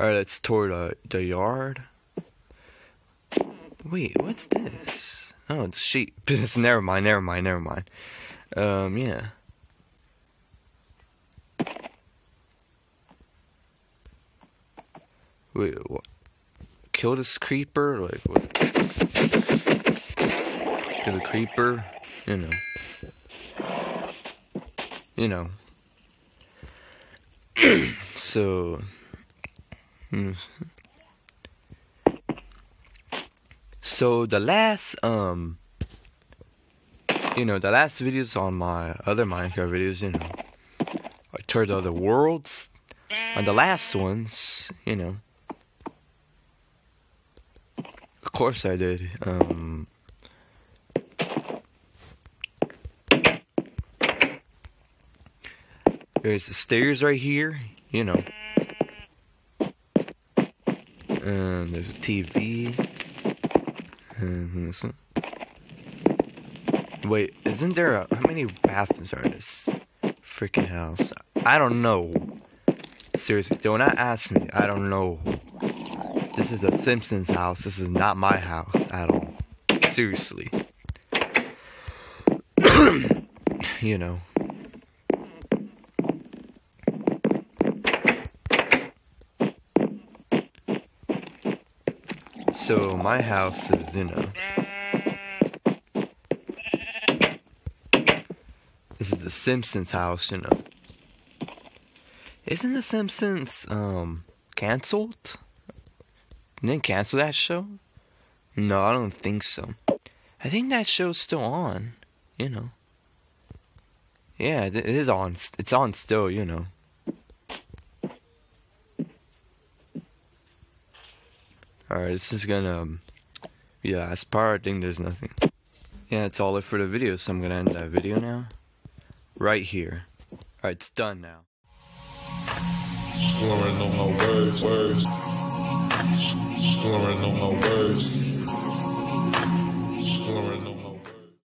Alright, let's tour the, the yard. Wait, what's this? Oh, it's sheep. never mind, never mind, never mind. Um, yeah. Wait, what? Kill this creeper? Like, what? The creeper? You know. You know. so. hmm. So the last um you know the last videos on my other Minecraft videos, you know, I toured other worlds. On the last ones, you know, of course I did. Um, there's the stairs right here, you know. And there's a TV. Um, and listen. Wait, isn't there a, how many bathrooms are in this freaking house? I don't know. Seriously, do not ask me. I don't know. This is a Simpsons house. This is not my house at all. Seriously. you know. So my house is, you know. This is the Simpsons house, you know. Isn't the Simpsons um canceled? Didn't cancel that show? No, I don't think so. I think that show's still on, you know. Yeah, it is on. It's on still, you know. Alright, this is gonna um, be the last part. I think there's nothing. Yeah, that's all it for the video, so I'm gonna end that video now. Right here. Alright, it's done now. Slurring on my words, words. Slurring on my words. Slurring on